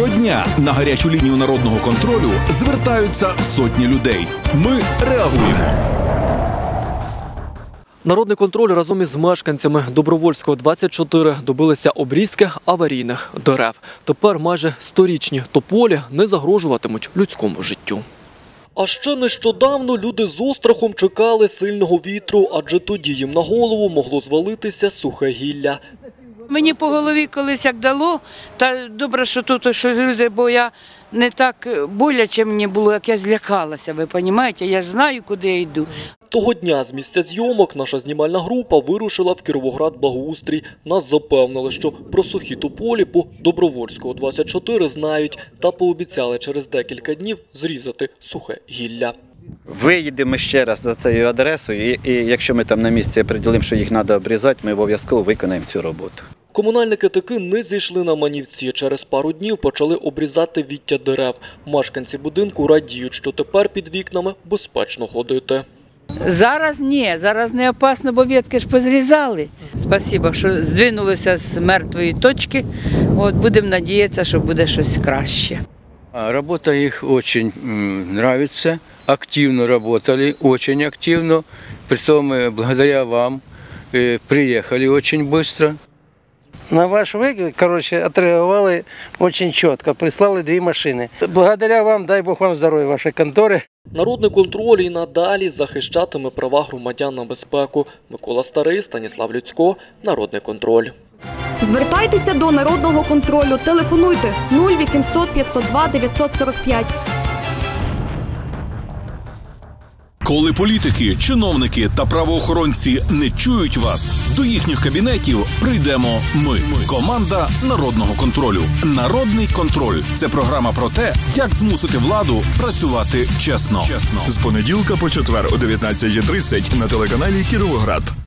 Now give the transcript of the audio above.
Щодня на гарячу лінію народного контролю звертаються сотні людей. Ми реагуємо. Народний контроль разом із мешканцями Добровольського 24 добилися обрізки аварійних дерев. Тепер майже сторічні тополі не загрожуватимуть людському життю. А ще нещодавно люди з острахом чекали сильного вітру, адже тоді їм на голову могло звалитися сухе гілля. Мені по голові колись як дало, та добре, що тут що люди, бо я не так боляче мені було, як я злякалася. Ви розумієте? Я ж знаю, куди я йду. Того дня з місця зйомок наша знімальна група вирушила в Кіровоград Благоустрій. Нас запевнили, що про сухі тополі по Добровольського 24 знають та пообіцяли через декілька днів зрізати сухе гілля. Виїдемо ще раз за цією адресою, і, і якщо ми там на місці приділимо, що їх треба обрізати, ми обов'язково виконаємо цю роботу. Комунальники таки не зійшли на манівці. Через пару днів почали обрізати віття дерев. Мешканці будинку радіють, що тепер під вікнами безпечно ходити. Зараз ні, зараз не опасно, бо ветки ж позрізали. Спасибо, що здвинулися з мертвої точки. От будемо надіятися, що буде щось краще. А, Работа их очень м, нравится, активно работали, очень активно. Притом э, благодаря вам э, приехали очень быстро. На ваш виклик, коротше, отреагували дуже чітко, прислали дві машини. Благодаря вам, дай Бог вам здоров'я, вашої контори. Народний контроль і надалі захищатиме права громадян на безпеку. Микола Старий, Станіслав Люцько, Народний контроль. Звертайтеся до народного контролю. Телефонуйте 0800 502 945. Коли політики, чиновники та правоохоронці не чують вас, до їхніх кабінетів прийдемо ми. Команда народного контролю. Народний контроль це програма про те, як змусити владу працювати чесно. Чесно З понеділка по четвер о 19.30 на телеканалі Кіровоград.